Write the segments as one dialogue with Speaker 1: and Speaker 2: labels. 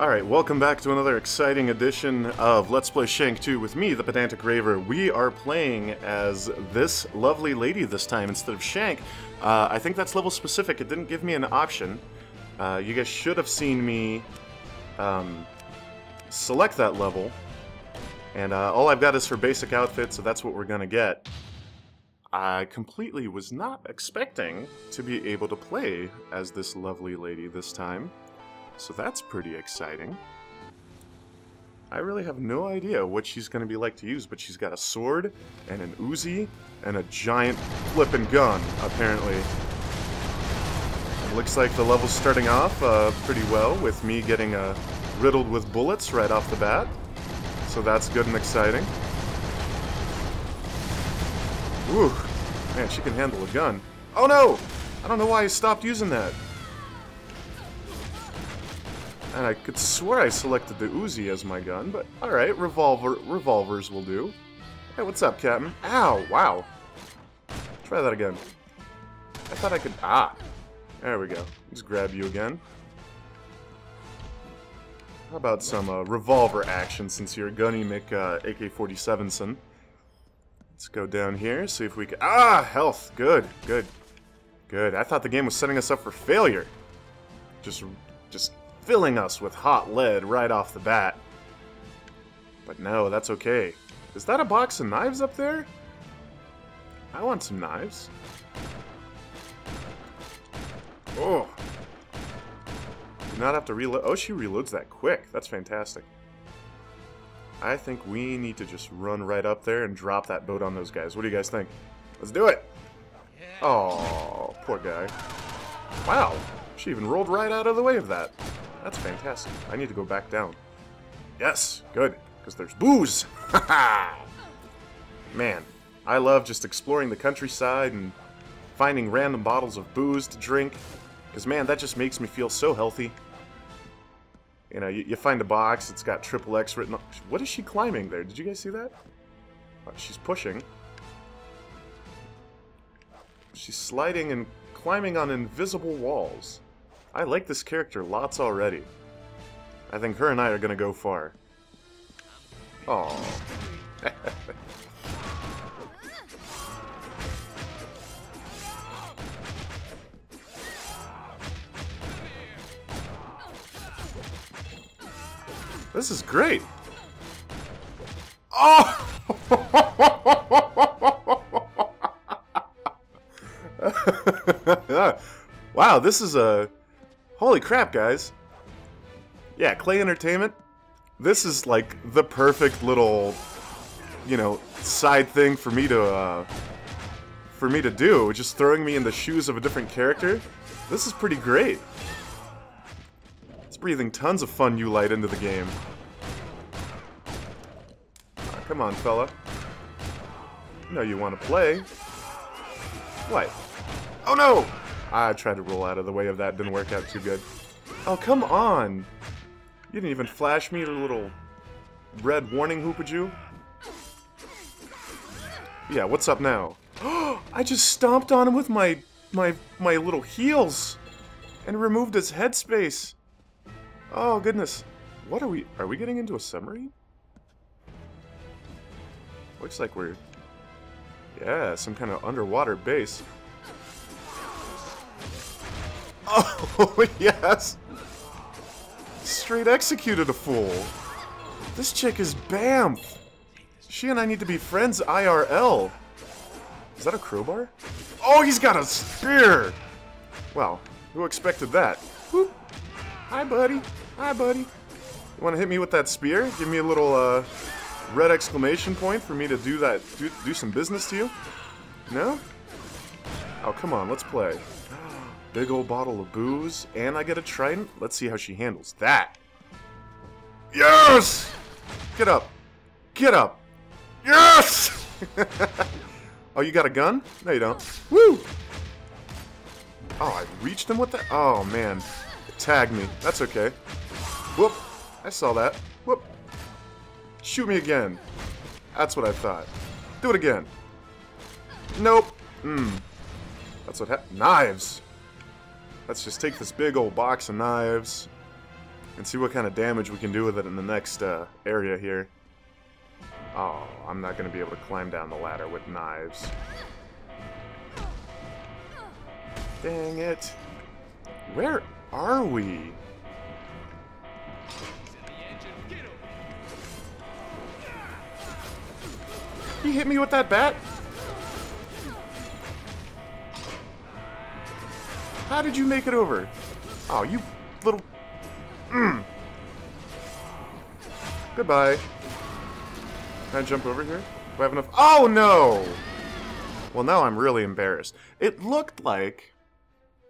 Speaker 1: Alright, welcome back to another exciting edition of Let's Play Shank 2 with me, the Pedantic Raver. We are playing as this lovely lady this time instead of Shank. Uh, I think that's level specific, it didn't give me an option. Uh, you guys should have seen me um, select that level. And uh, all I've got is for basic outfit, so that's what we're gonna get. I completely was not expecting to be able to play as this lovely lady this time. So that's pretty exciting. I really have no idea what she's going to be like to use, but she's got a sword, and an Uzi, and a giant flippin' gun, apparently. It looks like the level's starting off uh, pretty well, with me getting uh, riddled with bullets right off the bat. So that's good and exciting. Ooh, man, she can handle a gun. Oh no! I don't know why I stopped using that. And I could swear I selected the Uzi as my gun, but alright, revolver revolvers will do. Hey, what's up, Captain? Ow, wow. Try that again. I thought I could... Ah! There we go. Just grab you again. How about some uh, revolver action since you're a gunny Mick uh, AK-47 son? Let's go down here, see if we can... Ah! Health! Good, good, good. I thought the game was setting us up for failure. Just, just filling us with hot lead right off the bat. But no, that's okay. Is that a box of knives up there? I want some knives. Oh. Do not have to reload. Oh, she reloads that quick. That's fantastic. I think we need to just run right up there and drop that boat on those guys. What do you guys think? Let's do it! Oh, poor guy. Wow, she even rolled right out of the way of that. That's fantastic. I need to go back down. Yes, good, because there's booze. Man, I love just exploring the countryside and finding random bottles of booze to drink. Because, man, that just makes me feel so healthy. You know, you, you, find a box, it's got triple X written on... What is she climbing there? Did you guys see that? Oh, she's pushing. She's sliding and climbing on invisible walls. I like this character lots already. I think her and I are gonna go far. Oh. this is great. Oh! wow, this is a Holy crap, guys. Yeah, Klei Entertainment. This is like the perfect little, you know, side thing for me to, uh, for me to do. Just throwing me in the shoes of a different character. This is pretty great. It's breathing tons of fun new light into the game. Oh, come on, fella. You know you want to play. What? Oh no! I tried to roll out of the way of that, didn't work out too good. Oh, come on! You didn't even flash me, a little red warning hoopagew. Yeah, what's up now? I just stomped on him with my, my, my little heels! And removed his headspace! Oh, goodness. What are we... Are we getting into a submarine? Looks like we're... Yeah, some kind of underwater base. Oh, yes! Straight executed a fool. This chick is Bamf. She and I need to be friends IRL. Is that a crowbar? Oh, he's got a spear! Well, who expected that? Whoop. Hi, buddy. Hi, buddy. You want to hit me with that spear? Give me a little, uh, red exclamation point for me to do that, do, do some business to you? No? Oh, come on, let's play. Big old bottle of booze, and I get a trident? Let's see how she handles that. Yes! Get up. Get up. Yes! oh, you got a gun? No, you don't. Woo! Oh, I reached him with that? Oh, man. It tagged me. That's okay. Whoop. I saw that. Whoop. Shoot me again. That's what I thought. Do it again. Nope. Hmm. That's what happened. Knives. Let's just take this big old box of knives. and see what kind of damage we can do with it in the next uh, area here. Oh, I'm not going to be able to climb down the ladder with knives. Dang it. Where are we? He hit me with that bat? How did you make it over? Oh, you little... Mm. Goodbye. Can I jump over here? Do I have enough? Oh, no! Well, now I'm really embarrassed. It looked like...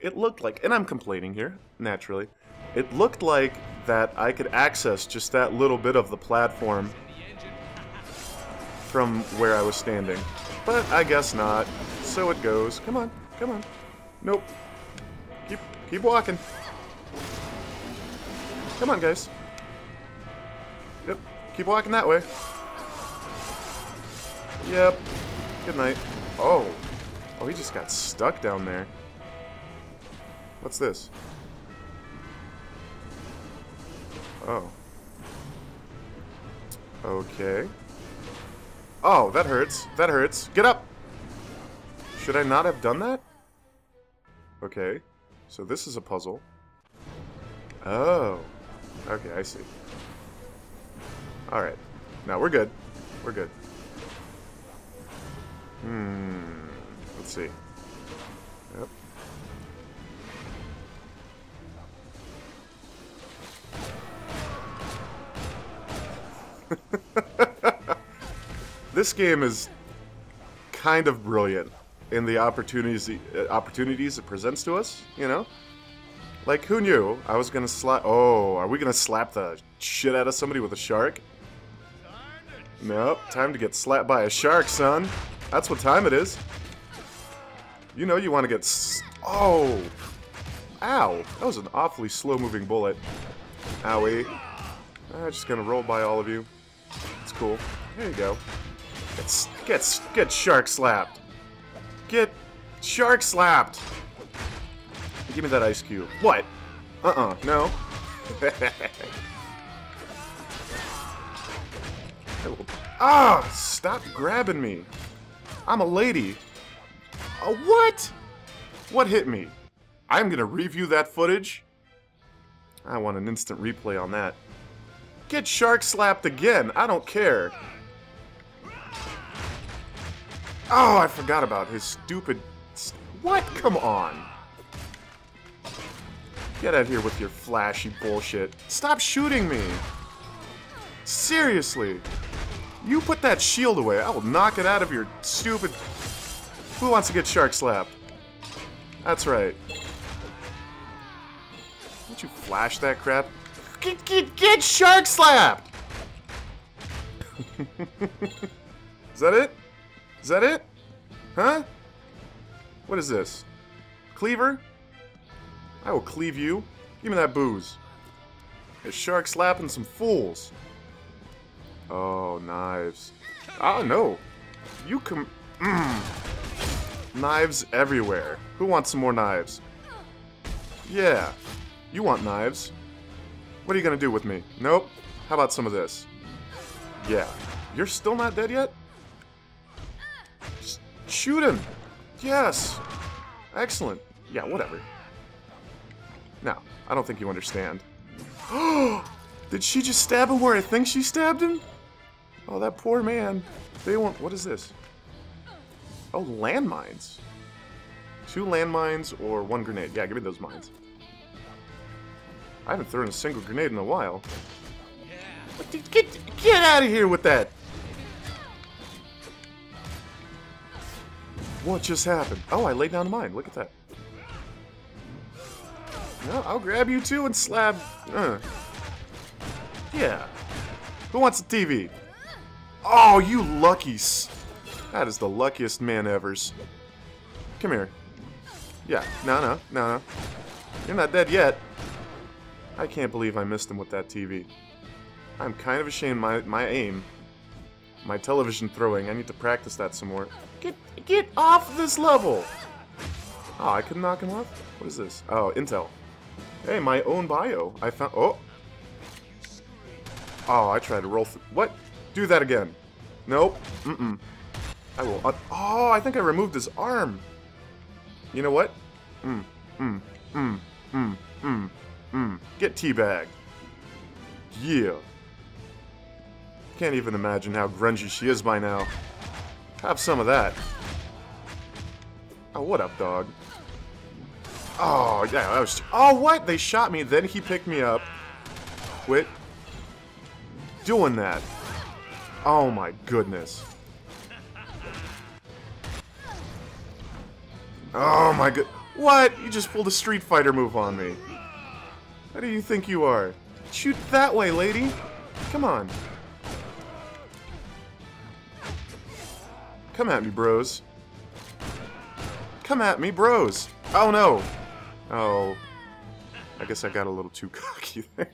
Speaker 1: It looked like... And I'm complaining here, naturally. It looked like that I could access just that little bit of the platform from where I was standing. But I guess not. So it goes. Come on, come on. Nope. Keep, keep walking. Come on, guys. Yep, keep walking that way. Yep. Good night. Oh. Oh, he just got stuck down there. What's this? Oh. Okay. Oh, that hurts. That hurts. Get up! Should I not have done that? Okay. So this is a puzzle. Oh. Okay, I see. Alright. Now we're good. We're good. Hmm. Let's see. Yep. this game is kind of brilliant in the opportunities uh, opportunities it presents to us, you know? Like, who knew I was gonna slap... Oh, are we gonna slap the shit out of somebody with a shark? Nope, time to get slapped by a shark, son. That's what time it is. You know you want to get... oh! Ow! That was an awfully slow-moving bullet. Owie. I'm just gonna roll by all of you. It's cool. There you go. Get, get, get shark slapped. Get shark slapped. Give me that ice cube. What? Uh-uh, no. ah, stop grabbing me. I'm a lady. A what? What hit me? I'm gonna review that footage. I want an instant replay on that. Get shark slapped again. I don't care. Oh, I forgot about his stupid... What? Come on. Get out of here with your flashy bullshit. Stop shooting me. Seriously. You put that shield away. I will knock it out of your stupid... Who wants to get shark slapped? That's right. Don't you flash that crap? Get, get, get shark slapped! Is that it? Is that it? Huh? What is this? Cleaver? I will cleave you. Give me that booze. A shark slapping some fools. Oh, knives. Oh, no. You come... Mm. Knives everywhere. Who wants some more knives? Yeah. You want knives. What are you gonna do with me? Nope. How about some of this? Yeah. You're still not dead yet? Shoot him! Yes! Excellent. Yeah, whatever. No, I don't think you understand. Did she just stab him where I think she stabbed him? Oh, that poor man. They want... What is this? Oh, landmines. Two landmines or one grenade. Yeah, give me those mines. I haven't thrown a single grenade in a while. Get, get out of here with that! What just happened? Oh, I laid down mine. Look at that. No, I'll grab you too and slab. Uh. Yeah. Who wants a TV? Oh, you lucky. That is the luckiest man ever's. Come here. Yeah. No, no, no, no. You're not dead yet. I can't believe I missed him with that TV. I'm kind of ashamed my my aim. My television throwing. I need to practice that some more. Get get off this level! Oh, I could knock him off? What is this? Oh, intel. Hey, my own bio. I found... Oh! Oh, I tried to roll through. What? Do that again. Nope. Mm-mm. I will. oh, I think I removed his arm. You know what? Mm, mm, mm, mm, mm, mm. Get teabag. Yeah. Can't even imagine how grungy she is by now. Have some of that. Oh, what up, dog? Oh, yeah, that was... Oh, what? They shot me, then he picked me up. Quit doing that. Oh, my goodness. Oh, my good... What? You just pulled a Street Fighter move on me. How do you think you are? Shoot that way, lady. Come on. Come at me, bros. Come at me, bros. Oh, no. Oh. I guess I got a little too cocky there.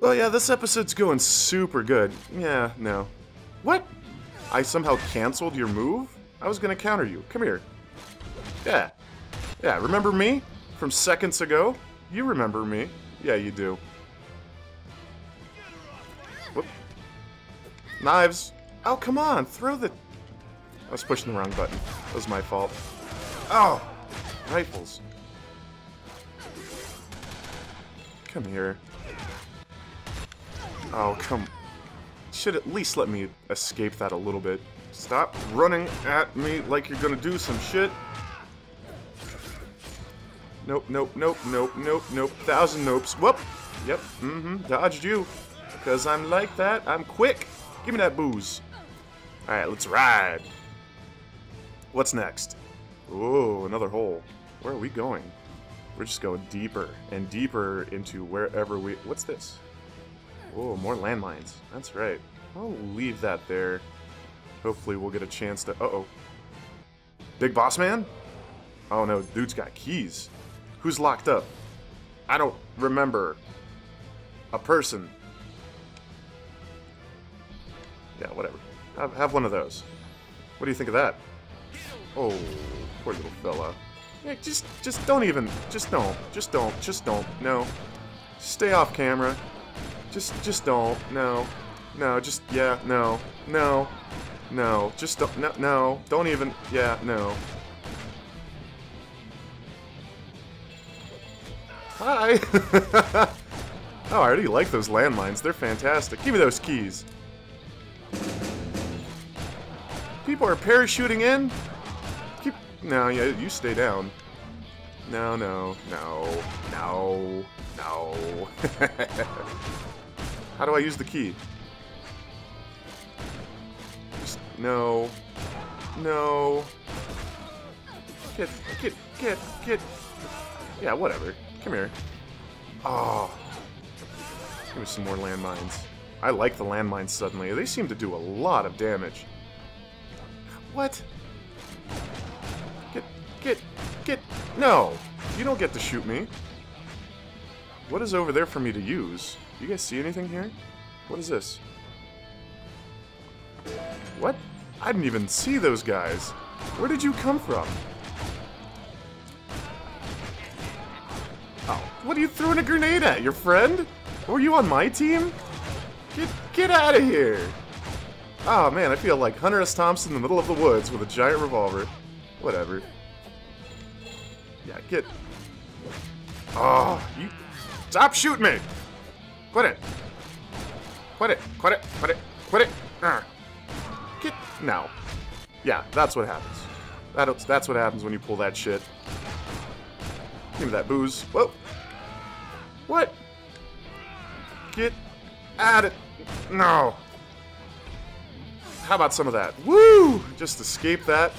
Speaker 1: well, yeah, this episode's going super good. Yeah, no. What? I somehow canceled your move? I was gonna counter you. Come here. Yeah. Yeah, remember me? From seconds ago? You remember me. Yeah, you do. Whoop. Knives. Oh, come on, throw the... I was pushing the wrong button. That was my fault. Oh! Rifles. Come here. Oh, come... Should at least let me escape that a little bit. Stop running at me like you're gonna do some shit. Nope, nope, nope, nope, nope, nope. Thousand nopes. Whoop! Yep, mm-hmm. Dodged you. Because I'm like that. I'm quick. Give me that booze. Alright, let's ride. What's next? Oh, another hole. Where are we going? We're just going deeper and deeper into wherever we... What's this? Oh, more landmines. That's right. I'll leave that there. Hopefully we'll get a chance to... Uh-oh. Big Boss Man? Oh no, dude's got keys. Who's locked up? I don't remember. A person. Yeah, whatever. Have one of those. What do you think of that? Oh, poor little fella. Yeah, just, just don't even, just don't, just don't, just don't, no. Stay off camera. Just, just don't, no. No, just, yeah, no, no, no, just don't, no, no, don't even, yeah, no. Hi! oh, I already like those landmines. They're fantastic. Give me those keys. People are parachuting in? No, yeah, you stay down. No, no, no, no, no. How do I use the key? Just, no. No. Get, get, get, get. Yeah, whatever. Come here. Oh. Give me some more landmines. I like the landmines suddenly. They seem to do a lot of damage. What? No! You don't get to shoot me. What is over there for me to use? You guys see anything here? What is this? What? I didn't even see those guys. Where did you come from? Oh, what are you throwing a grenade at? Your friend? Were you on my team? Get, get out of here! Oh man, I feel like Hunter S. Thompson in the middle of the woods with a giant revolver. Whatever. Yeah, get... Oh, you... Stop shooting me! Quit it! Quit it! Quit it! Quit it! Quit it! Uh. Get... No. Yeah, that's what happens. That's, that's what happens when you pull that shit. Give me that booze. Whoa! What? Get at it! No! How about some of that? Woo! Just escape that.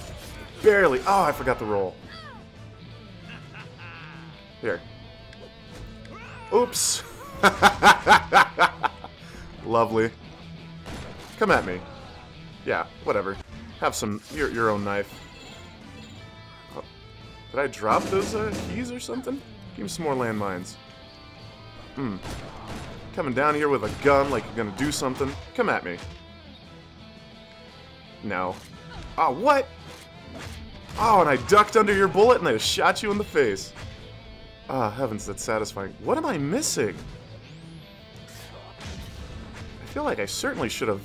Speaker 1: Barely. Oh, I forgot the roll. Here. Oops. Lovely. Come at me. Yeah, whatever. Have some, your, your own knife. Oh. Did I drop those uh, keys or something? Give me some more landmines. Hmm. Coming down here with a gun like you're gonna do something. Come at me. No. Oh, what? Oh, and I ducked under your bullet and I shot you in the face. Ah, heavens, that's satisfying. What am I missing? I feel like I certainly should have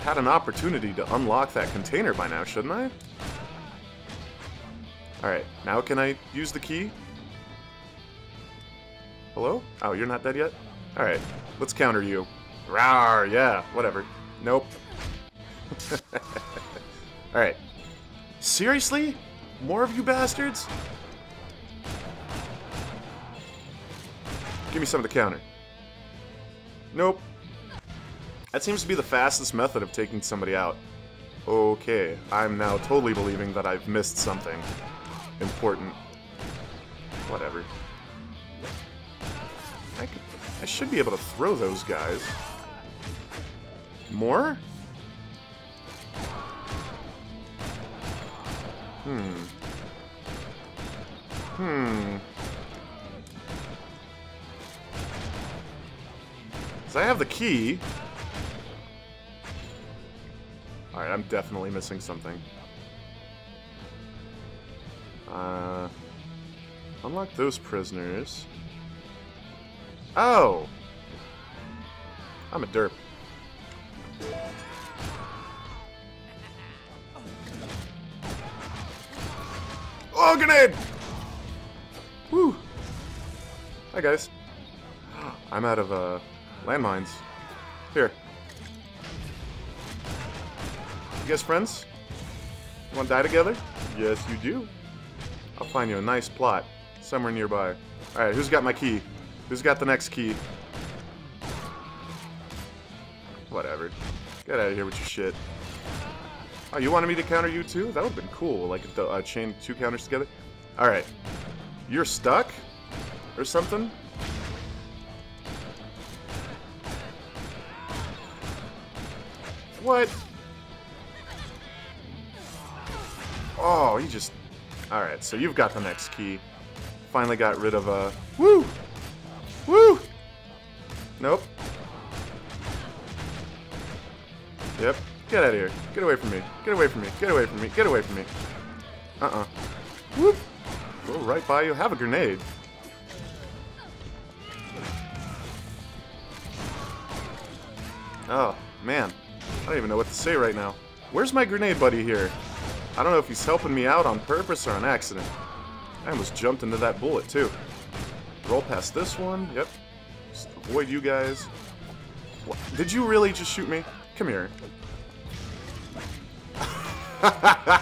Speaker 1: had an opportunity to unlock that container by now, shouldn't I? Alright, now can I use the key? Hello? Oh, you're not dead yet? Alright, let's counter you. Rawr, yeah, whatever. Nope. Alright. Seriously? More of you bastards? Give me some of the counter. Nope. That seems to be the fastest method of taking somebody out. Okay, I'm now totally believing that I've missed something important. Whatever. I, could, I should be able to throw those guys. More? Hmm. Hmm. I have the key. Alright, I'm definitely missing something. Uh, unlock those prisoners. Oh! I'm a derp. Oh, grenade! Woo! Hi, guys. I'm out of, uh, landmines. Here. You guys friends? You wanna die together? Yes, you do. I'll find you a nice plot somewhere nearby. Alright, who's got my key? Who's got the next key? Whatever. Get out of here with your shit. Oh, you wanted me to counter you too? That would have been cool, like the uh, chain two counters together. Alright. You're stuck? Or something? What? Oh, he just Alright, so you've got the next key. Finally got rid of a... Woo! Woo! Nope. Yep. Get out of here. Get away from me. Get away from me. Get away from me. Get away from me. Uh-uh. Whoop! Go right by you. Have a grenade. Oh, man. I don't even know what to say right now. Where's my grenade buddy here? I don't know if he's helping me out on purpose or on accident. I almost jumped into that bullet, too. Roll past this one. Yep. Just avoid you guys. What? Did you really just shoot me? Come here. I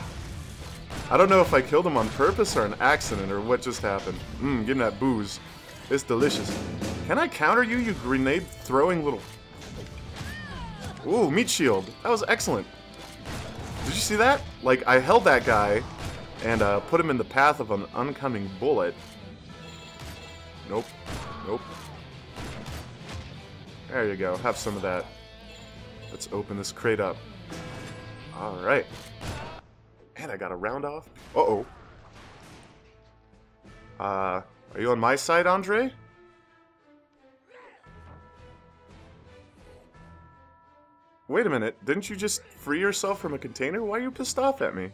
Speaker 1: don't know if I killed him on purpose or an accident or what just happened. Mmm, getting that booze. It's delicious. Can I counter you, you grenade-throwing little... Ooh, meat shield. That was excellent. Did you see that? Like, I held that guy and uh, put him in the path of an oncoming bullet. Nope. Nope. There you go. Have some of that. Let's open this crate up. Alright. And I got a round off. Uh-oh. Uh, are you on my side, Andre? Wait a minute, didn't you just free yourself from a container? Why are you pissed off at me?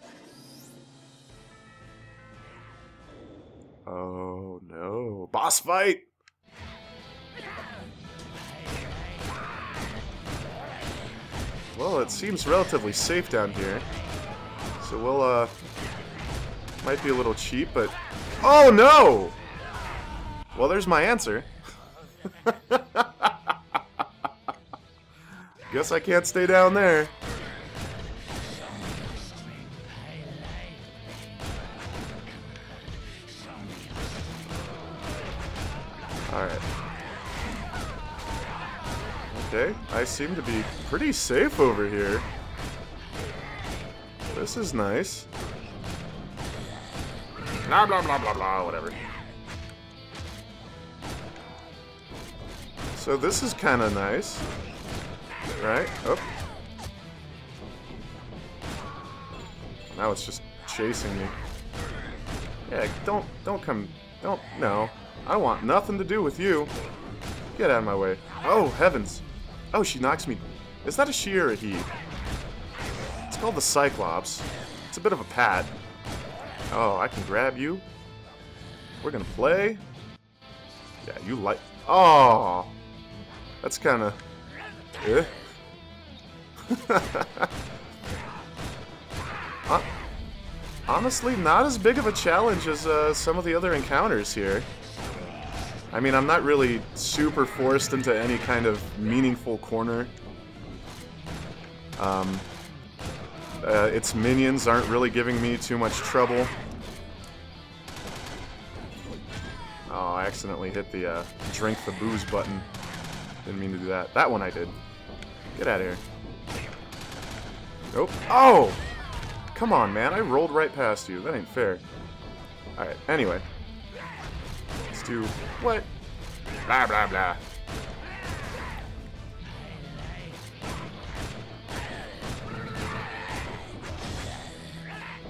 Speaker 1: Oh no. Boss fight! Well, it seems relatively safe down here. So we'll, uh... Might be a little cheap, but... Oh no! Well, there's my answer. Guess I can't stay down there. Alright. Okay, I seem to be pretty safe over here. This is nice. Blah, blah, blah, blah, blah, whatever. So this is kind of nice right? Oh. Now it's just chasing me. Yeah, don't, don't come, don't, no. I want nothing to do with you. Get out of my way. Oh, heavens. Oh, she knocks me. Is that a she or a he? It's called the Cyclops. It's a bit of a pad. Oh, I can grab you. We're gonna play. Yeah, you like... Oh! That's kind of... Eh? Honestly, not as big of a challenge as uh, some of the other encounters here. I mean, I'm not really super forced into any kind of meaningful corner. Um, uh, its minions aren't really giving me too much trouble. Oh, I accidentally hit the uh, drink the booze button. Didn't mean to do that. That one I did. Get out of here. Nope. Oh! Come on, man. I rolled right past you. That ain't fair. Alright, anyway. Let's do... What? Blah, blah, blah.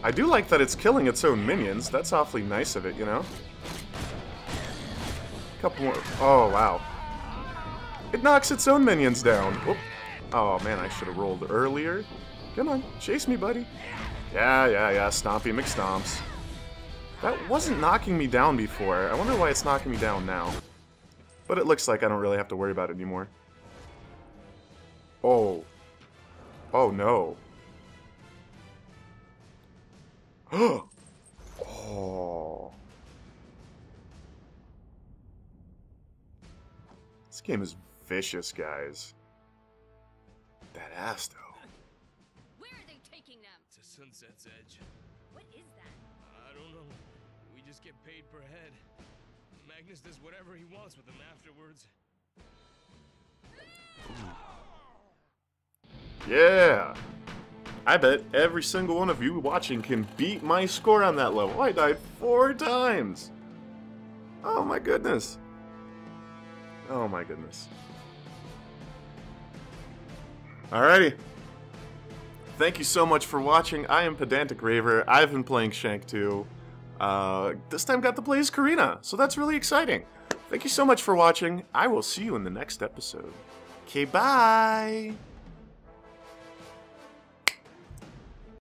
Speaker 1: I do like that it's killing its own minions. That's awfully nice of it, you know? Couple more... Oh, wow. It knocks its own minions down. Whoop. Oh, man, I should have rolled earlier. Come on, chase me, buddy. Yeah, yeah, yeah, Stompy McStomps. That wasn't knocking me down before. I wonder why it's knocking me down now. But it looks like I don't really have to worry about it anymore. Oh. Oh, no. oh. This game is vicious, guys. That ass, though.
Speaker 2: Just get paid per head. Magnus does whatever he wants with them afterwards.
Speaker 1: Yeah. I bet every single one of you watching can beat my score on that level. I died four times. Oh my goodness. Oh my goodness. Alrighty. Thank you so much for watching. I am Pedantic Raver. I've been playing Shank 2. Uh, this time got to play as Corina, so that's really exciting. Thank you so much for watching. I will see you in the next episode. Okay, bye!